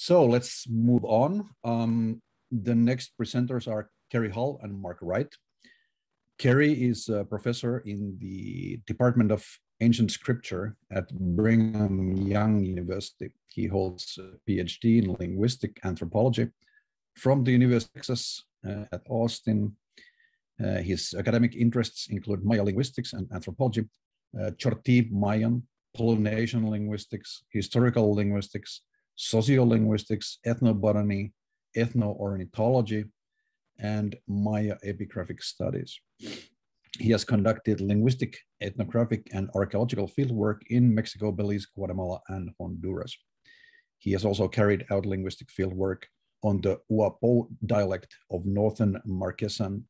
So let's move on. Um, the next presenters are Kerry Hull and Mark Wright. Kerry is a professor in the Department of Ancient Scripture at Brigham Young University. He holds a PhD in linguistic anthropology from the University of Texas uh, at Austin. Uh, his academic interests include Maya linguistics and anthropology, uh, Chorti Mayan, Polynesian linguistics, historical linguistics, sociolinguistics, ethnobotany, ethnoornithology, and Maya epigraphic studies. He has conducted linguistic, ethnographic, and archaeological fieldwork in Mexico, Belize, Guatemala, and Honduras. He has also carried out linguistic fieldwork on the Ua Pou dialect of Northern Marquesan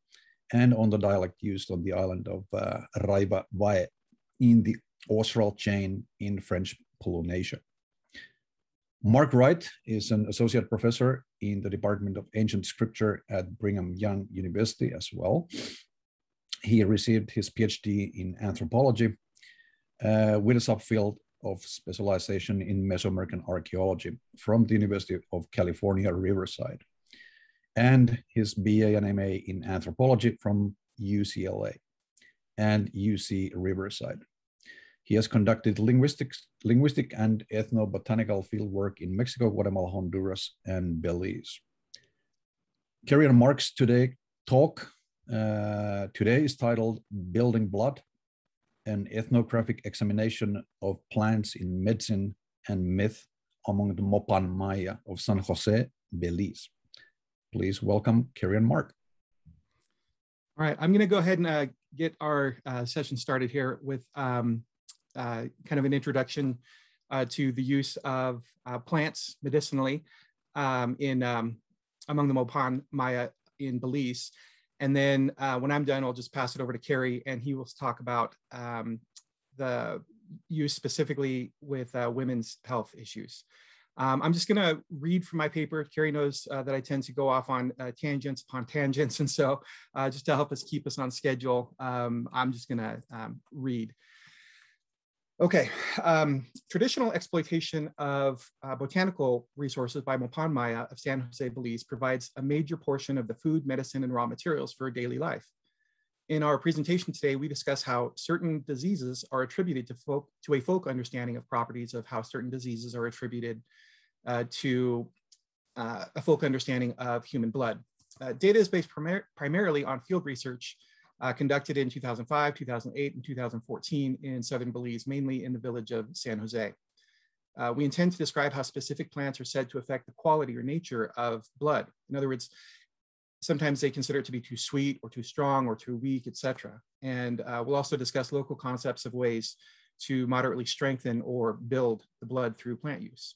and on the dialect used on the island of uh, Vae in the Austral chain in French Polynesia. Mark Wright is an associate professor in the Department of Ancient Scripture at Brigham Young University as well. He received his PhD in anthropology uh, with a subfield of specialization in Mesoamerican archaeology from the University of California, Riverside, and his BA and MA in anthropology from UCLA and UC Riverside. He has conducted linguistics, linguistic and ethnobotanical fieldwork in Mexico, Guatemala, Honduras, and Belize. Kerry and Mark's today talk uh, today is titled Building Blood, an ethnographic examination of plants in medicine and myth among the Mopan Maya of San Jose, Belize. Please welcome Kerry and Mark. All right, I'm going to go ahead and uh, get our uh, session started here with um, kind of an introduction uh, to the use of uh, plants medicinally um, in um, among the Mopan Maya in Belize. And then uh, when I'm done, I'll just pass it over to Kerry and he will talk about um, the use specifically with uh, women's health issues. Um, I'm just going to read from my paper. Kerry knows uh, that I tend to go off on uh, tangents upon tangents. And so uh, just to help us keep us on schedule, um, I'm just going to um, read. Okay, um, traditional exploitation of uh, botanical resources by Mopan Maya of San Jose, Belize provides a major portion of the food, medicine, and raw materials for daily life. In our presentation today, we discuss how certain diseases are attributed to, folk, to a folk understanding of properties of how certain diseases are attributed uh, to uh, a folk understanding of human blood. Uh, data is based primar primarily on field research uh, conducted in 2005, 2008, and 2014 in southern Belize, mainly in the village of San Jose. Uh, we intend to describe how specific plants are said to affect the quality or nature of blood. In other words, sometimes they consider it to be too sweet or too strong or too weak, etc. And uh, we'll also discuss local concepts of ways to moderately strengthen or build the blood through plant use.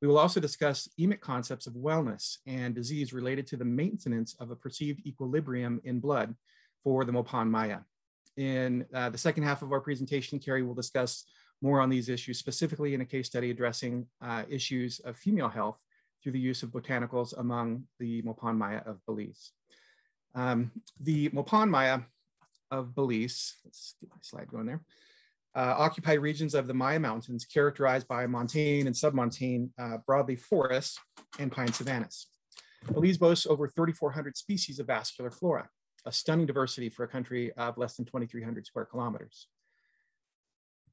We will also discuss emic concepts of wellness and disease related to the maintenance of a perceived equilibrium in blood for the Mopan Maya. In uh, the second half of our presentation, Kerry will discuss more on these issues, specifically in a case study addressing uh, issues of female health through the use of botanicals among the Mopan Maya of Belize. Um, the Mopan Maya of Belize, let's get my slide going there, uh, occupied regions of the Maya Mountains characterized by montane and submontane uh, broadleaf forests and pine savannas. Belize boasts over 3,400 species of vascular flora, a stunning diversity for a country of less than 2,300 square kilometers.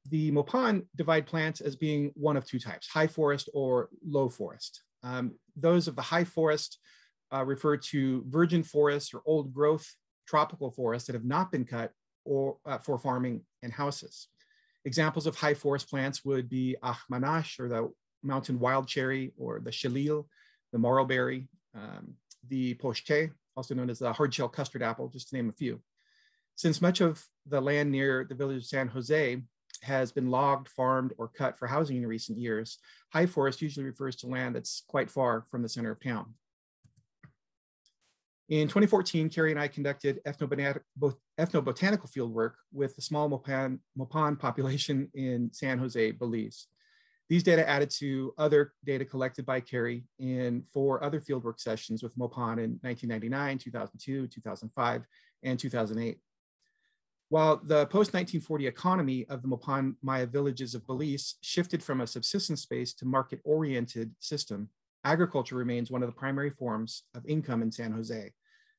The Mopan divide plants as being one of two types, high forest or low forest. Um, those of the high forest uh, refer to virgin forests or old growth tropical forests that have not been cut or uh, for farming and houses. Examples of high forest plants would be Ahmanash or the mountain wild cherry or the chelil, the marlberry, um, the poche, also known as uh, the hardshell custard apple, just to name a few. Since much of the land near the village of San Jose has been logged, farmed, or cut for housing in recent years, high forest usually refers to land that's quite far from the center of town. In 2014, Kerry and I conducted ethnobotanical field work with the small Mopan, Mopan population in San Jose, Belize. These data added to other data collected by Kerry in four other fieldwork sessions with Mopan in 1999, 2002, 2005, and 2008. While the post-1940 economy of the Mopan Maya villages of Belize shifted from a subsistence based to market-oriented system, agriculture remains one of the primary forms of income in San Jose,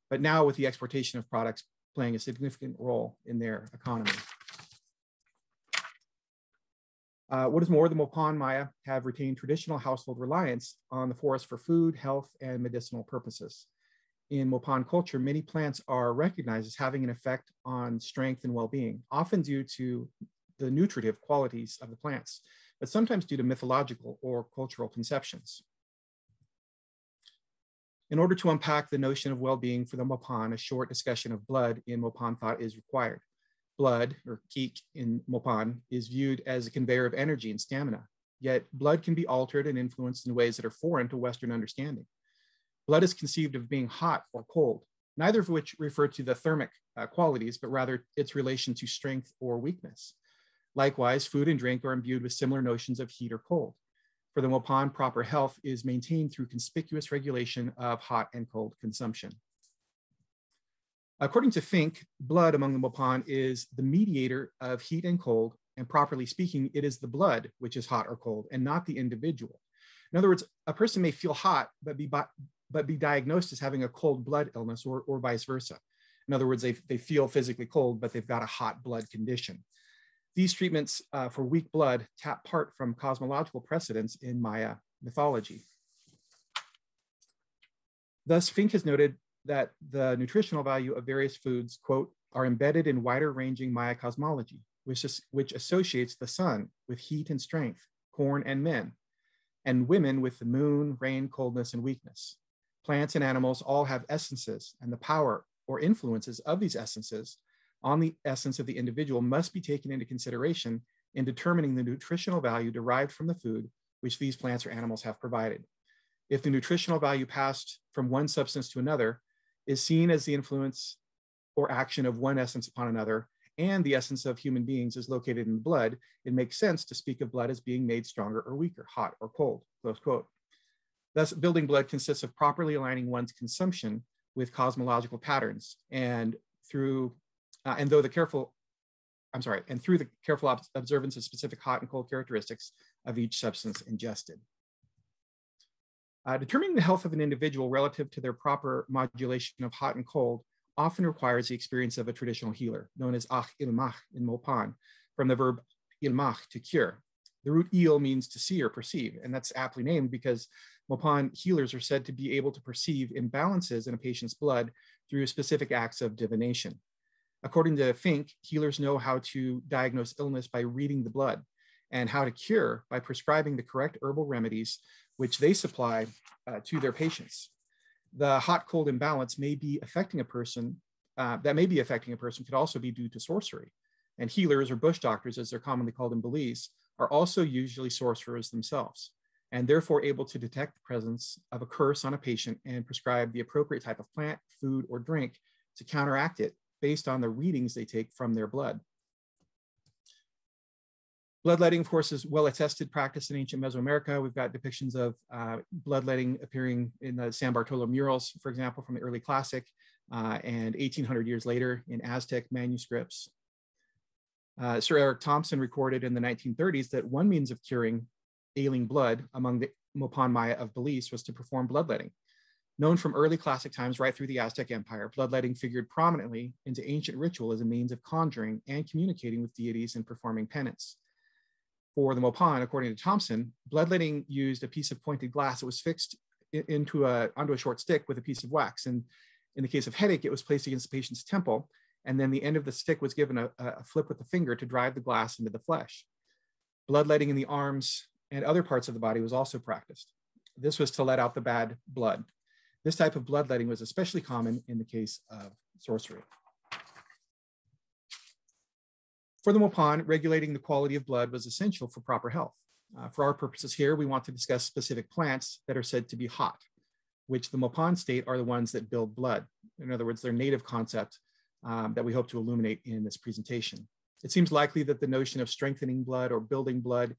but now with the exportation of products playing a significant role in their economy. Uh, what is more, the Mopan Maya have retained traditional household reliance on the forest for food, health, and medicinal purposes. In Mopan culture, many plants are recognized as having an effect on strength and well-being, often due to the nutritive qualities of the plants, but sometimes due to mythological or cultural conceptions. In order to unpack the notion of well-being for the Mopan, a short discussion of blood in Mopan thought is required. Blood, or kik in Mopan, is viewed as a conveyor of energy and stamina, yet blood can be altered and influenced in ways that are foreign to Western understanding. Blood is conceived of being hot or cold, neither of which refer to the thermic uh, qualities, but rather its relation to strength or weakness. Likewise, food and drink are imbued with similar notions of heat or cold. For the Mopan, proper health is maintained through conspicuous regulation of hot and cold consumption. According to Fink, blood among the Mopan is the mediator of heat and cold, and properly speaking, it is the blood which is hot or cold and not the individual. In other words, a person may feel hot, but be, but be diagnosed as having a cold blood illness or, or vice versa. In other words, they, they feel physically cold, but they've got a hot blood condition. These treatments uh, for weak blood tap part from cosmological precedents in Maya mythology. Thus, Fink has noted that the nutritional value of various foods, quote, are embedded in wider ranging Maya cosmology, which, is, which associates the sun with heat and strength, corn and men, and women with the moon, rain, coldness, and weakness. Plants and animals all have essences, and the power or influences of these essences on the essence of the individual must be taken into consideration in determining the nutritional value derived from the food which these plants or animals have provided. If the nutritional value passed from one substance to another is seen as the influence or action of one essence upon another, and the essence of human beings is located in blood, it makes sense to speak of blood as being made stronger or weaker, hot or cold, close quote. Thus, building blood consists of properly aligning one's consumption with cosmological patterns and through uh, and though the careful, I'm sorry, and through the careful observance of specific hot and cold characteristics of each substance ingested. Uh, determining the health of an individual relative to their proper modulation of hot and cold often requires the experience of a traditional healer, known as ach ilmach in Mopan, from the verb ilmach, to cure. The root il means to see or perceive, and that's aptly named because Mopan healers are said to be able to perceive imbalances in a patient's blood through specific acts of divination. According to Fink, healers know how to diagnose illness by reading the blood and how to cure by prescribing the correct herbal remedies which they supply uh, to their patients. The hot cold imbalance may be affecting a person, uh, that may be affecting a person, could also be due to sorcery. And healers or bush doctors, as they're commonly called in Belize, are also usually sorcerers themselves and therefore able to detect the presence of a curse on a patient and prescribe the appropriate type of plant, food, or drink to counteract it based on the readings they take from their blood. Bloodletting, of course, is well-attested practice in ancient Mesoamerica. We've got depictions of uh, bloodletting appearing in the San Bartolo murals, for example, from the early classic, uh, and 1800 years later in Aztec manuscripts. Uh, Sir Eric Thompson recorded in the 1930s that one means of curing ailing blood among the Mopan Maya of Belize was to perform bloodletting. Known from early classic times right through the Aztec Empire, bloodletting figured prominently into ancient ritual as a means of conjuring and communicating with deities and performing penance. For the Mopan, according to Thompson, bloodletting used a piece of pointed glass that was fixed into a, onto a short stick with a piece of wax. And in the case of headache, it was placed against the patient's temple. And then the end of the stick was given a, a flip with the finger to drive the glass into the flesh. Bloodletting in the arms and other parts of the body was also practiced. This was to let out the bad blood. This type of bloodletting was especially common in the case of sorcery. For the Mopan, regulating the quality of blood was essential for proper health. Uh, for our purposes here, we want to discuss specific plants that are said to be hot, which the Mopan state are the ones that build blood. In other words, their native concept um, that we hope to illuminate in this presentation. It seems likely that the notion of strengthening blood or building blood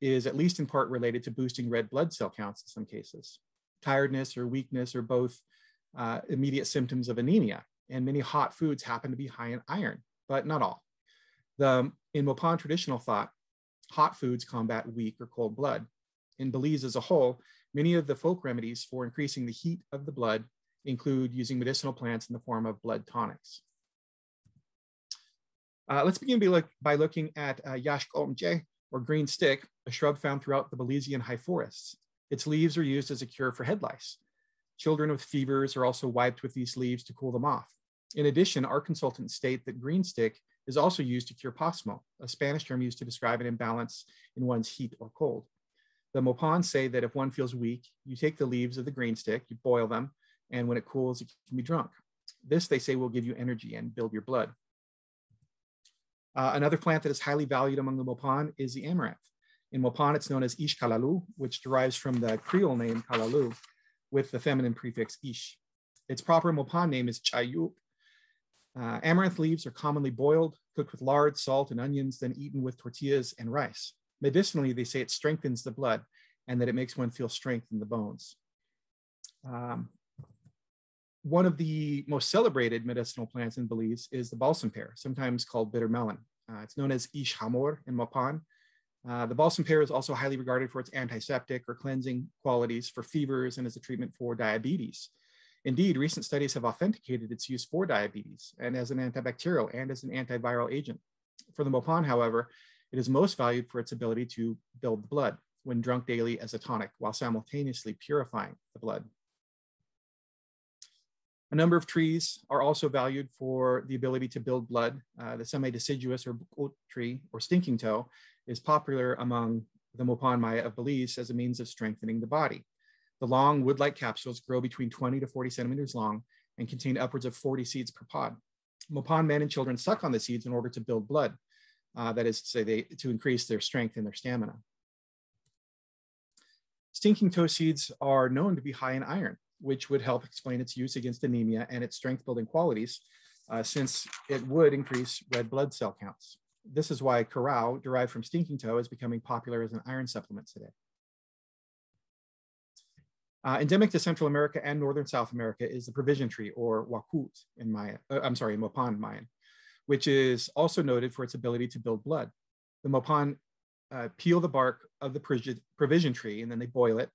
is at least in part related to boosting red blood cell counts in some cases tiredness or weakness are both uh, immediate symptoms of anemia. And many hot foods happen to be high in iron, but not all. The, in Mopan traditional thought, hot foods combat weak or cold blood. In Belize as a whole, many of the folk remedies for increasing the heat of the blood include using medicinal plants in the form of blood tonics. Uh, let's begin by, look, by looking at uh, Yashkomje, or green stick, a shrub found throughout the Belizean high forests. Its leaves are used as a cure for head lice. Children with fevers are also wiped with these leaves to cool them off. In addition, our consultants state that green stick is also used to cure pasmo, a Spanish term used to describe an imbalance in one's heat or cold. The Mopans say that if one feels weak, you take the leaves of the green stick, you boil them, and when it cools, it can be drunk. This, they say, will give you energy and build your blood. Uh, another plant that is highly valued among the Mopan is the amaranth. In Mopan, it's known as Ish Kalalu, which derives from the Creole name Kalalu with the feminine prefix Ish. Its proper Mopan name is Chayuk. Uh, amaranth leaves are commonly boiled, cooked with lard, salt, and onions, then eaten with tortillas and rice. Medicinally, they say it strengthens the blood and that it makes one feel strength in the bones. Um, one of the most celebrated medicinal plants in Belize is the balsam pear, sometimes called bitter melon. Uh, it's known as Ish Hamor in Mopan. Uh, the balsam pear is also highly regarded for its antiseptic or cleansing qualities for fevers and as a treatment for diabetes. Indeed, recent studies have authenticated its use for diabetes and as an antibacterial and as an antiviral agent. For the Mopan, however, it is most valued for its ability to build blood when drunk daily as a tonic while simultaneously purifying the blood. A number of trees are also valued for the ability to build blood. Uh, the semi-deciduous or oat tree or stinking toe is popular among the Mopan Maya of Belize as a means of strengthening the body. The long wood-like capsules grow between 20 to 40 centimeters long and contain upwards of 40 seeds per pod. Mopan men and children suck on the seeds in order to build blood. Uh, that is to say, they, to increase their strength and their stamina. Stinking toe seeds are known to be high in iron, which would help explain its use against anemia and its strength building qualities, uh, since it would increase red blood cell counts. This is why Carao, derived from stinking toe, is becoming popular as an iron supplement today. Uh, endemic to Central America and Northern South America is the provision tree or wakut in Maya, uh, I'm sorry, Mopan Mayan, which is also noted for its ability to build blood. The Mopan uh, peel the bark of the provision tree and then they boil it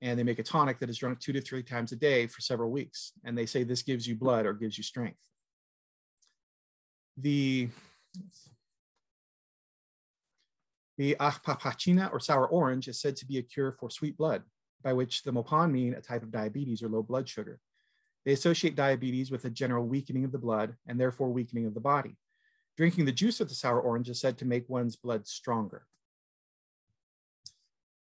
and they make a tonic that is drunk two to three times a day for several weeks. And they say this gives you blood or gives you strength. The, the ahpapachina or sour orange is said to be a cure for sweet blood, by which the Mopan mean a type of diabetes or low blood sugar. They associate diabetes with a general weakening of the blood and therefore weakening of the body. Drinking the juice of the sour orange is said to make one's blood stronger.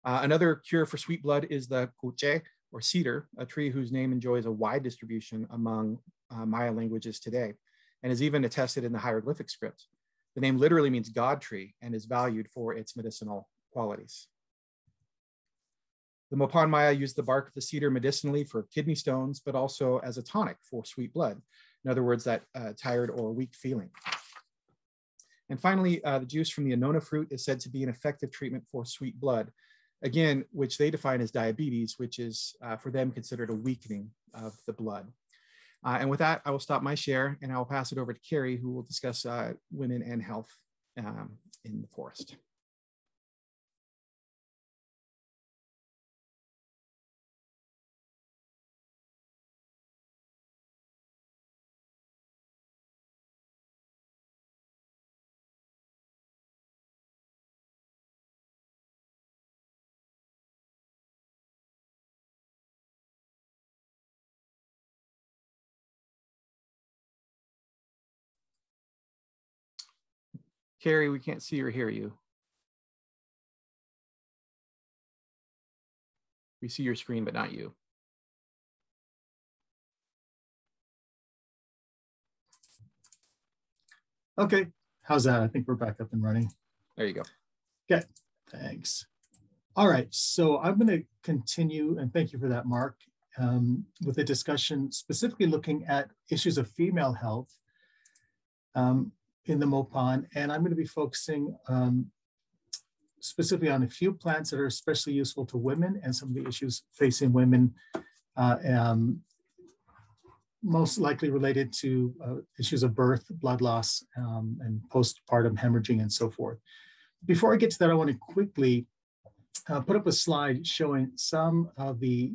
Uh, another cure for sweet blood is the cuche or cedar, a tree whose name enjoys a wide distribution among uh, Maya languages today and is even attested in the hieroglyphic script. The name literally means God tree and is valued for its medicinal qualities. The Mopan Maya used the bark of the cedar medicinally for kidney stones, but also as a tonic for sweet blood. In other words, that uh, tired or weak feeling. And finally, uh, the juice from the Anona fruit is said to be an effective treatment for sweet blood, again, which they define as diabetes, which is uh, for them considered a weakening of the blood. Uh, and with that, I will stop my share and I will pass it over to Kerry, who will discuss uh, women and health um, in the forest. Kerry, we can't see or hear you. We see your screen, but not you. Okay, how's that? I think we're back up and running. There you go. Okay, thanks. All right, so I'm going to continue, and thank you for that, Mark, um, with a discussion specifically looking at issues of female health. Um, in the Mopan, and I'm going to be focusing um, specifically on a few plants that are especially useful to women and some of the issues facing women, uh, um, most likely related to uh, issues of birth, blood loss, um, and postpartum hemorrhaging and so forth. Before I get to that, I want to quickly uh, put up a slide showing some of the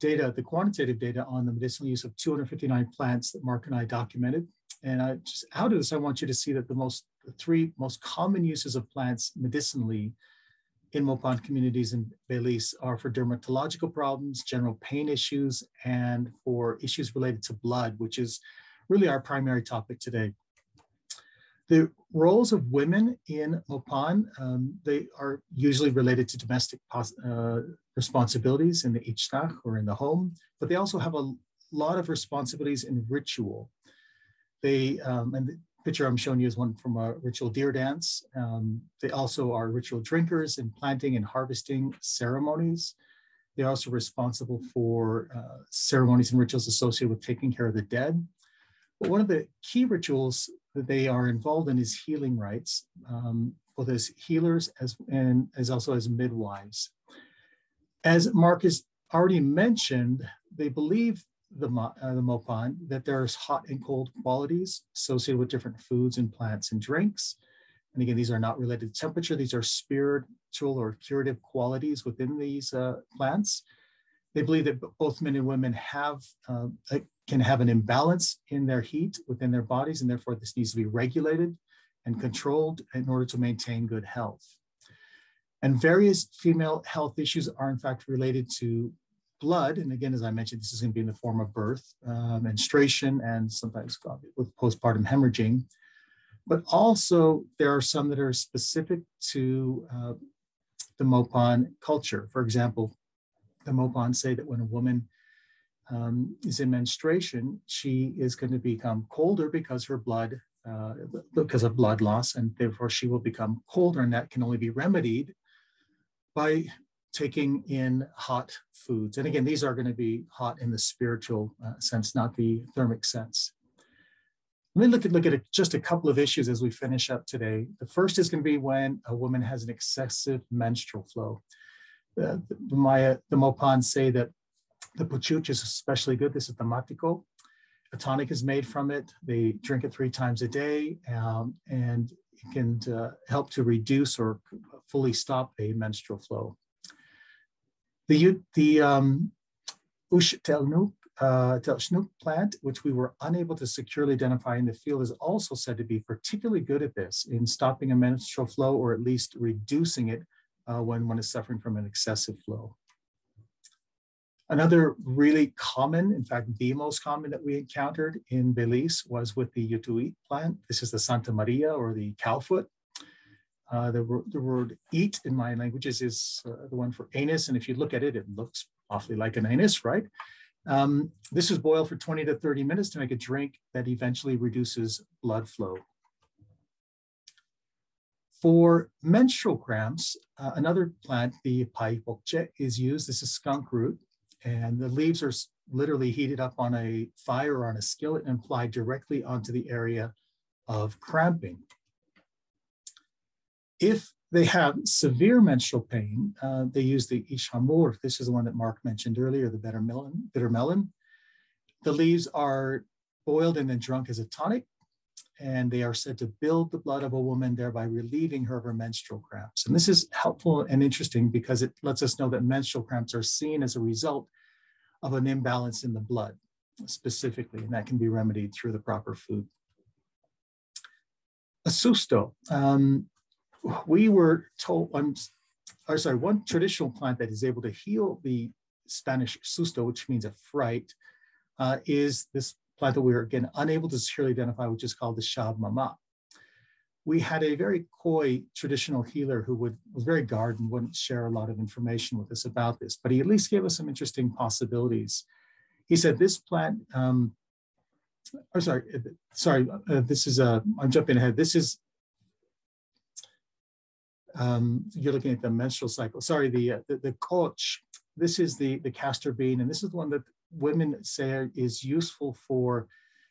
data, the quantitative data on the medicinal use of 259 plants that Mark and I documented. And I just out of this, I want you to see that the most the three most common uses of plants medicinally in Mopan communities in Belize are for dermatological problems, general pain issues, and for issues related to blood, which is really our primary topic today. The roles of women in Mopan, um, they are usually related to domestic uh, responsibilities in the Ichnach or in the home, but they also have a lot of responsibilities in ritual. They, um, and the picture I'm showing you is one from a ritual deer dance. Um, they also are ritual drinkers in planting and harvesting ceremonies. They're also responsible for uh, ceremonies and rituals associated with taking care of the dead. But one of the key rituals they are involved in is healing rites, um, both as healers as and as also as midwives. As Mark has already mentioned, they believe the, uh, the Mopan that there's hot and cold qualities associated with different foods and plants and drinks. And again, these are not related to temperature. These are spiritual or curative qualities within these uh, plants. They believe that both men and women have uh, can have an imbalance in their heat within their bodies, and therefore this needs to be regulated and controlled in order to maintain good health. And various female health issues are in fact related to blood. And again, as I mentioned, this is going to be in the form of birth, uh, menstruation, and sometimes with postpartum hemorrhaging. But also, there are some that are specific to uh, the Mopan culture. For example, the Mopan say that when a woman um, is in menstruation, she is going to become colder because her blood, uh, because of blood loss, and therefore she will become colder, and that can only be remedied by taking in hot foods. And again, these are going to be hot in the spiritual uh, sense, not the thermic sense. Let me look at, look at a, just a couple of issues as we finish up today. The first is going to be when a woman has an excessive menstrual flow. Uh, the, Maya, the Mopan say that the puchuch is especially good. This is the matico. A tonic is made from it. They drink it three times a day, um, and it can uh, help to reduce or fully stop a menstrual flow. The, the um, Ush Telnuk, uh, plant, which we were unable to securely identify in the field, is also said to be particularly good at this in stopping a menstrual flow or at least reducing it uh, when one is suffering from an excessive flow. Another really common, in fact, the most common that we encountered in Belize was with the Yutui plant. This is the Santa Maria or the cowfoot. Uh, the, the word eat in Mayan languages is uh, the one for anus. And if you look at it, it looks awfully like an anus, right? Um, this is boiled for 20 to 30 minutes to make a drink that eventually reduces blood flow. For menstrual cramps, uh, another plant, the paipokche, is used. This is skunk root, and the leaves are literally heated up on a fire or on a skillet and applied directly onto the area of cramping. If they have severe menstrual pain, uh, they use the ishamur. This is the one that Mark mentioned earlier, the bitter melon. Bitter melon. The leaves are boiled and then drunk as a tonic, and they are said to build the blood of a woman, thereby relieving her of her menstrual cramps. And this is helpful and interesting because it lets us know that menstrual cramps are seen as a result of an imbalance in the blood specifically, and that can be remedied through the proper food. A susto. Um, we were told, I'm or sorry, one traditional plant that is able to heal the Spanish susto, which means a fright, uh, is this plant that we were again unable to securely identify, which is called the shab mama. We had a very coy traditional healer who would was very guarded and wouldn't share a lot of information with us about this, but he at least gave us some interesting possibilities. He said this plant, um, or sorry, uh, sorry, uh, this is a, I'm jumping ahead. This is um, you're looking at the menstrual cycle. Sorry, the, uh, the, the coach, this is the, the castor bean, and this is the one that women say is useful for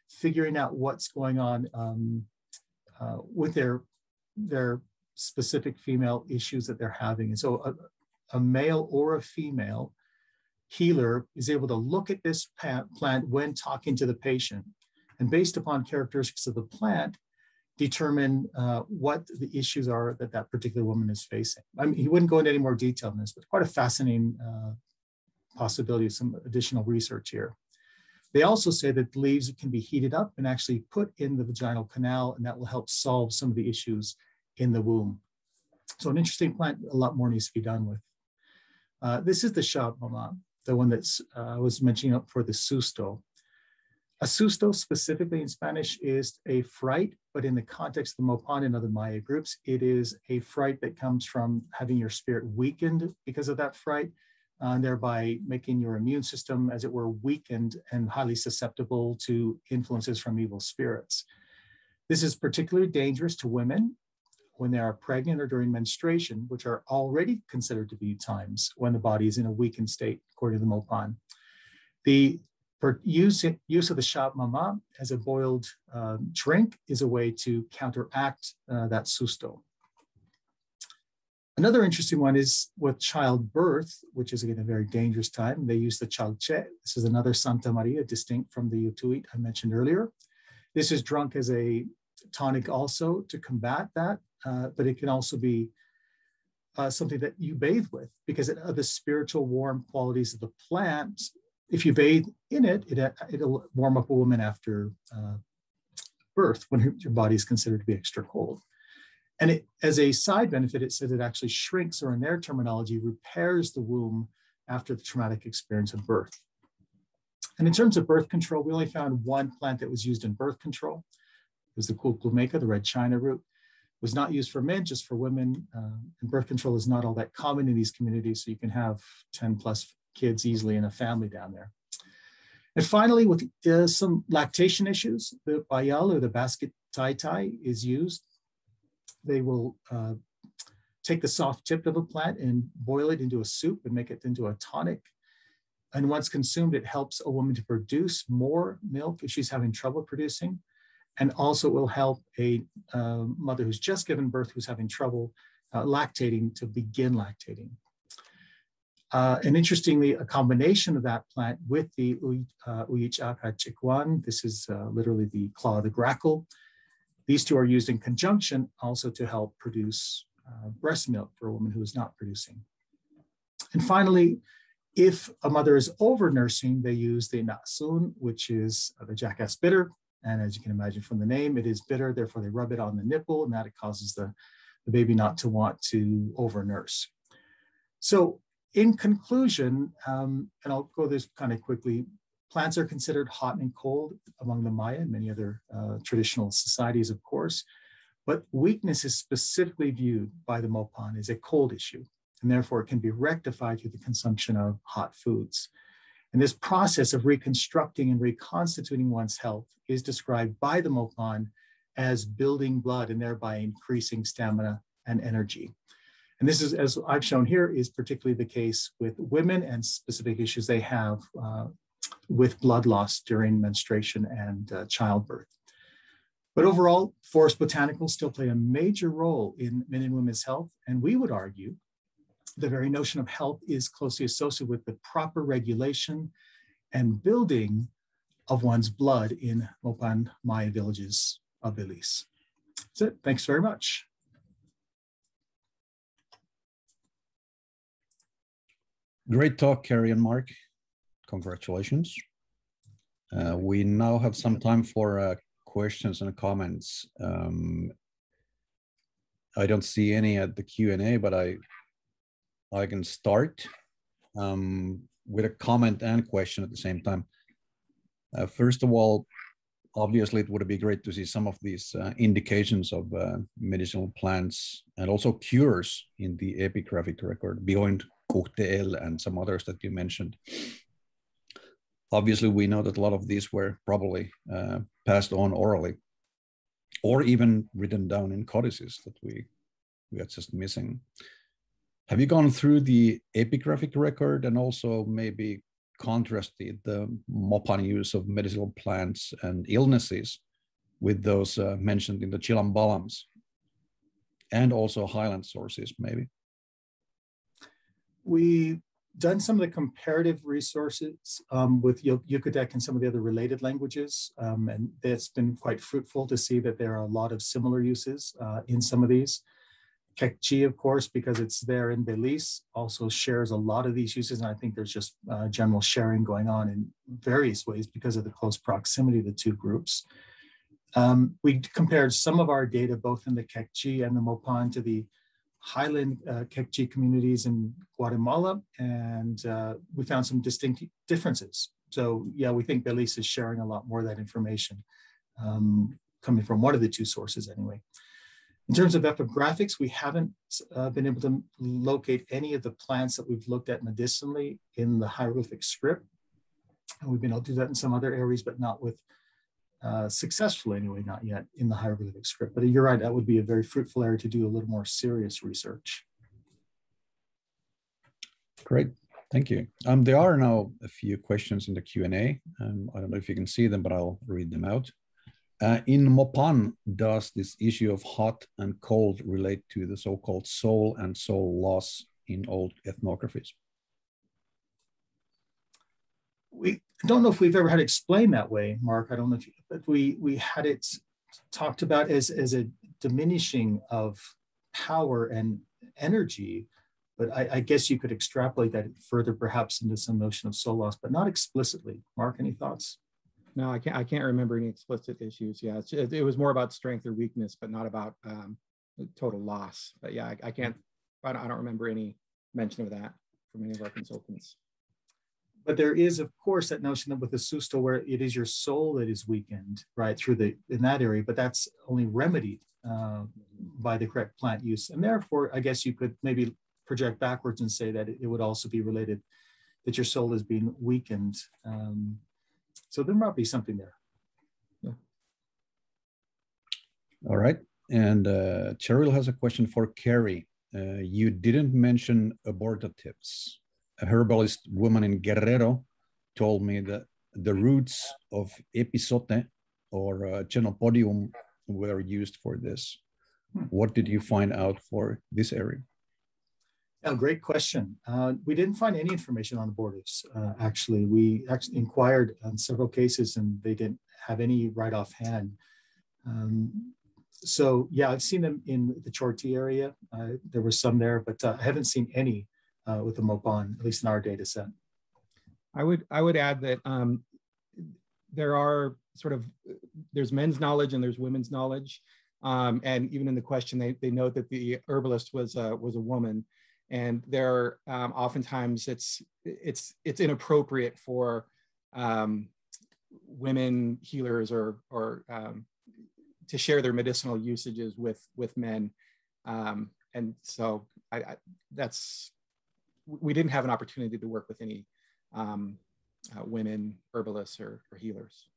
figuring out what's going on um, uh, with their, their specific female issues that they're having. And so a, a male or a female healer is able to look at this plant when talking to the patient. And based upon characteristics of the plant, determine uh, what the issues are that that particular woman is facing. I mean, he wouldn't go into any more detail on this, but quite a fascinating uh, possibility of some additional research here. They also say that leaves can be heated up and actually put in the vaginal canal, and that will help solve some of the issues in the womb. So an interesting plant, a lot more needs to be done with. Uh, this is the Shab Mama, the one that uh, I was mentioning up for the susto. A susto specifically in Spanish is a fright, but in the context of the Mopan and other Maya groups, it is a fright that comes from having your spirit weakened because of that fright, uh, thereby making your immune system, as it were, weakened and highly susceptible to influences from evil spirits. This is particularly dangerous to women when they are pregnant or during menstruation, which are already considered to be times when the body is in a weakened state, according to the Mopan. The use, use of the shab mama as a boiled uh, drink is a way to counteract uh, that susto. Another interesting one is with childbirth, which is again a very dangerous time. They use the chalche. This is another Santa Maria, distinct from the utuit I mentioned earlier. This is drunk as a tonic also to combat that, uh, but it can also be uh, something that you bathe with because of the spiritual warm qualities of the plant. If you bathe in it, it it'll warm up a woman after uh, birth when her, your body is considered to be extra cold. And it, as a side benefit, it says it actually shrinks, or in their terminology, repairs the womb after the traumatic experience of birth. And in terms of birth control, we only found one plant that was used in birth control. It was the Cuculmaca, the red China root. It was not used for men, just for women. Uh, and birth control is not all that common in these communities, so you can have 10 plus kids easily in a family down there. And finally, with uh, some lactation issues, the bayal or the basket tai tai is used they will uh, take the soft tip of a plant and boil it into a soup and make it into a tonic. And once consumed, it helps a woman to produce more milk if she's having trouble producing. And also will help a uh, mother who's just given birth who's having trouble uh, lactating to begin lactating. Uh, and interestingly, a combination of that plant with the Uyichaka uh, chikwan, this is uh, literally the claw of the grackle, these two are used in conjunction also to help produce uh, breast milk for a woman who is not producing. And finally, if a mother is over nursing, they use the nasun, which is uh, the jackass bitter. And as you can imagine from the name, it is bitter, therefore they rub it on the nipple and that it causes the, the baby not to want to over nurse. So in conclusion, um, and I'll go this kind of quickly, Plants are considered hot and cold among the Maya and many other uh, traditional societies, of course, but weakness is specifically viewed by the Mopan as a cold issue, and therefore it can be rectified through the consumption of hot foods. And this process of reconstructing and reconstituting one's health is described by the Mopan as building blood and thereby increasing stamina and energy. And this is, as I've shown here, is particularly the case with women and specific issues they have uh, with blood loss during menstruation and uh, childbirth. But overall, forest botanicals still play a major role in men and women's health. And we would argue the very notion of health is closely associated with the proper regulation and building of one's blood in Mopan Maya villages of Belize. That's it. Thanks very much. Great talk, Kerry and Mark. Congratulations. Uh, we now have some time for uh, questions and comments. Um, I don't see any at the Q&A, but I, I can start um, with a comment and question at the same time. Uh, first of all, obviously it would be great to see some of these uh, indications of uh, medicinal plants and also cures in the epigraphic record beyond Kuhteel and some others that you mentioned obviously we know that a lot of these were probably uh, passed on orally or even written down in codices that we we are just missing. Have you gone through the epigraphic record and also maybe contrasted the mopan use of medicinal plants and illnesses with those uh, mentioned in the Chilam Balams? And also highland sources maybe? We done some of the comparative resources um, with Yucatec and some of the other related languages, um, and it's been quite fruitful to see that there are a lot of similar uses uh, in some of these. Kekchi, of course, because it's there in Belize, also shares a lot of these uses, and I think there's just uh, general sharing going on in various ways because of the close proximity of the two groups. Um, we compared some of our data, both in the Kekchi and the Mopan, to the highland uh, Kekchi communities in Guatemala, and uh, we found some distinct differences. So yeah, we think Belize is sharing a lot more of that information um, coming from one of the two sources anyway. In terms of epigraphics, we haven't uh, been able to locate any of the plants that we've looked at medicinally in the hieroglyphic script. And we've been able to do that in some other areas, but not with uh, successful anyway, not yet in the hieroglyphic script. But you're right, that would be a very fruitful area to do a little more serious research. Great, thank you. Um, there are now a few questions in the Q&A. Um, I don't know if you can see them, but I'll read them out. Uh, in Mopan, does this issue of hot and cold relate to the so-called soul and soul loss in old ethnographies? We don't know if we've ever had it explained that way, Mark. I don't know if you, but we we had it talked about as as a diminishing of power and energy. But I, I guess you could extrapolate that further, perhaps into some notion of soul loss, but not explicitly. Mark, any thoughts? No, I can't. I can't remember any explicit issues. Yeah, it, it was more about strength or weakness, but not about um, total loss. But yeah, I, I can't. I don't, I don't remember any mention of that from any of our consultants. But there is, of course, that notion that with the susto, where it is your soul that is weakened, right, through the in that area, but that's only remedied uh, by the correct plant use, and therefore, I guess you could maybe project backwards and say that it, would also be related that your soul is being weakened. Um, so there might be something there. Yeah. All right, and uh, Cheryl has a question for Kerry. Uh, you didn't mention abortatives a herbalist woman in Guerrero told me that the roots of epazote or uh, chenopodium were used for this. Hmm. What did you find out for this area? Yeah, great question. Uh, we didn't find any information on abortives. Uh, actually, we actually inquired on several cases and they didn't have any right offhand. Um, so yeah, I've seen them in the Chorti area. Uh, there were some there, but uh, I haven't seen any uh, with the Mopan, at least in our data set. I would I would add that um, there are sort of there's men's knowledge and there's women's knowledge, um, and even in the question they, they note that the herbalist was a, was a woman, and there um, oftentimes it's it's it's inappropriate for um, women healers or or um, to share their medicinal usages with with men, um, and so I, I, that's we didn't have an opportunity to work with any um, uh, women herbalists or, or, healers.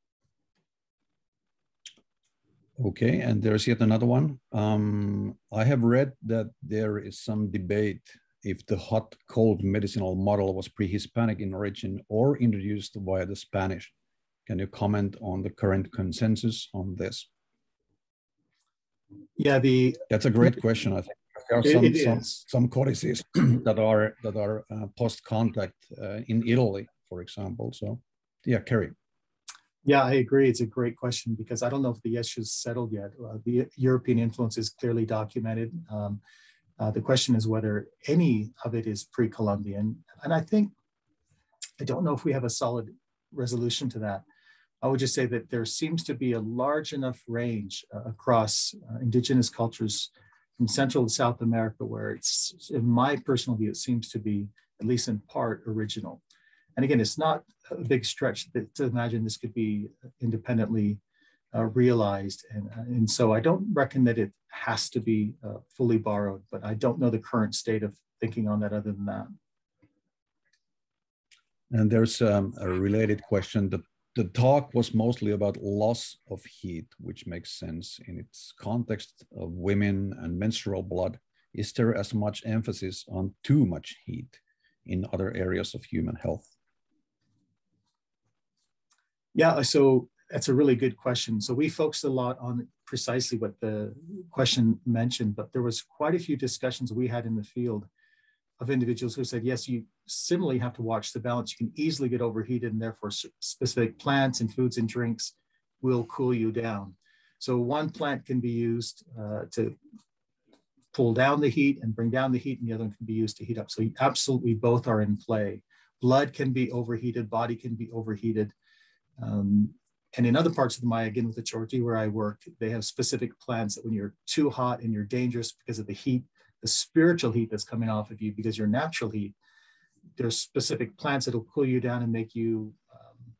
Okay, and there's yet another one. Um, I have read that there is some debate if the hot cold medicinal model was pre-Hispanic in origin or introduced via the Spanish. Can you comment on the current consensus on this? Yeah, the that's a great question. I think there are some some, some, codices that are that are uh, post contact uh, in Italy, for example. So, yeah, Kerry. Yeah, I agree. It's a great question because I don't know if the issue is settled yet. Uh, the European influence is clearly documented. Um, uh, the question is whether any of it is pre-Columbian, and I think I don't know if we have a solid resolution to that. I would just say that there seems to be a large enough range uh, across uh, indigenous cultures from Central to South America, where it's, in my personal view, it seems to be, at least in part, original. And again, it's not a big stretch to imagine this could be independently uh, realized. And, uh, and so I don't reckon that it has to be uh, fully borrowed, but I don't know the current state of thinking on that other than that. And there's um, a related question that the talk was mostly about loss of heat, which makes sense in its context of women and menstrual blood. Is there as much emphasis on too much heat in other areas of human health? Yeah, so that's a really good question. So we focused a lot on precisely what the question mentioned, but there was quite a few discussions we had in the field of individuals who said, yes, you similarly have to watch the balance. You can easily get overheated and therefore specific plants and foods and drinks will cool you down. So one plant can be used uh, to pull down the heat and bring down the heat and the other one can be used to heat up. So absolutely both are in play. Blood can be overheated, body can be overheated. Um, and in other parts of the Maya, again with the Chorti where I work, they have specific plants that when you're too hot and you're dangerous because of the heat, the spiritual heat that's coming off of you because your natural heat, there's specific plants that'll cool you down and make you um,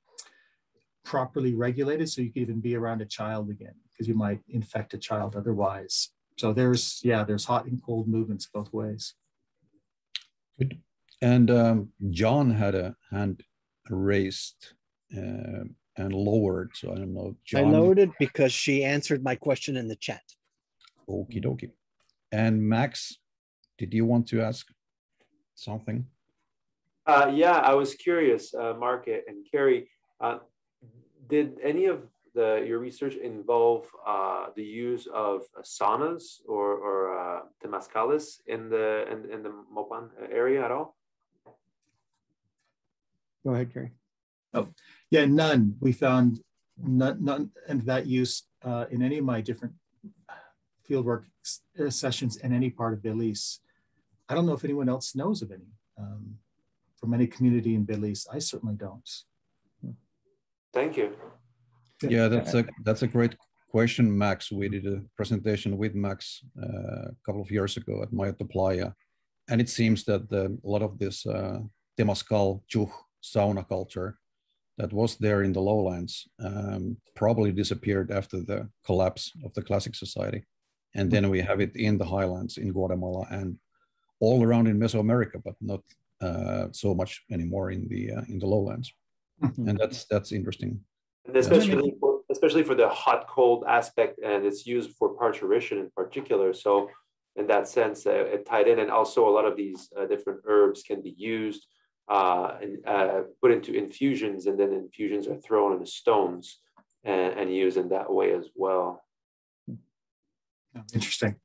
properly regulated so you can even be around a child again because you might infect a child otherwise. So there's, yeah, there's hot and cold movements both ways. Good. And um, John had a hand raised uh, and lowered. So I don't know. John... I lowered it because she answered my question in the chat. Okie dokie. And Max, did you want to ask something? Uh, yeah, I was curious, uh, Mark and Kerry, uh, did any of the your research involve uh, the use of saunas or, or uh, temazcales in the in, in the Mopan area at all? Go ahead, Kerry. Oh, yeah, none. We found none, none and that use uh, in any of my different fieldwork sessions in any part of Belize. I don't know if anyone else knows of any um, from any community in Belize. I certainly don't. Thank you. Yeah, that's a that's a great question, Max. We did a presentation with Max uh, a couple of years ago at Maya at the Playa, and it seems that the, a lot of this uh, temazcal chuh sauna culture that was there in the lowlands um, probably disappeared after the collapse of the classic society, and then we have it in the highlands in Guatemala and all around in Mesoamerica, but not uh, so much anymore in the uh, in the lowlands, mm-hmm. and that's that's interesting. And especially for, especially for the hot cold aspect, and it's used for parturition in particular. So in that sense, uh, it tied in, and also a lot of these uh, different herbs can be used uh, and uh, put into infusions, and then infusions are thrown in the stones and, and used in that way as well. Interesting.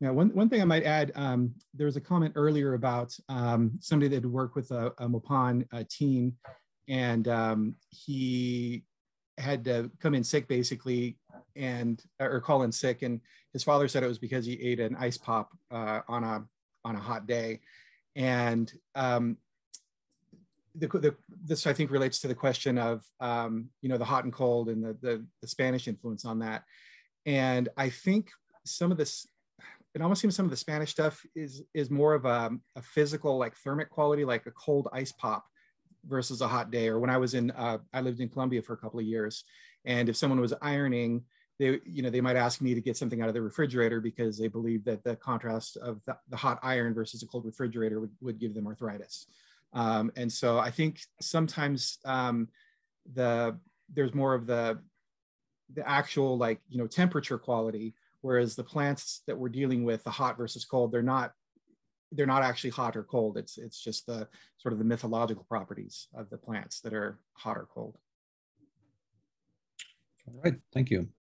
Yeah, one, one thing I might add, um, there was a comment earlier about um, somebody that had worked with a, a Mopan uh, team, and um, he had to come in sick basically and or call in sick and his father said it was because he ate an ice pop uh, on a on a hot day and um, the, the, this I think relates to the question of um, you know the hot and cold and the, the, the Spanish influence on that and I think some of this it almost seems some of the Spanish stuff is is more of a, a physical like thermic quality like a cold ice pop versus a hot day. Or when I was in, uh, I lived in Colombia for a couple of years, and if someone was ironing, they, you know, they might ask me to get something out of the refrigerator because they believe that the contrast of the, the hot iron versus a cold refrigerator would, would give them arthritis. Um, and so I think sometimes um, the there's more of the the actual like you know temperature quality, whereas the plants that we're dealing with, the hot versus cold, they're not they're not actually hot or cold. It's it's just the sort of the mythological properties of the plants that are hot or cold. All right, thank you.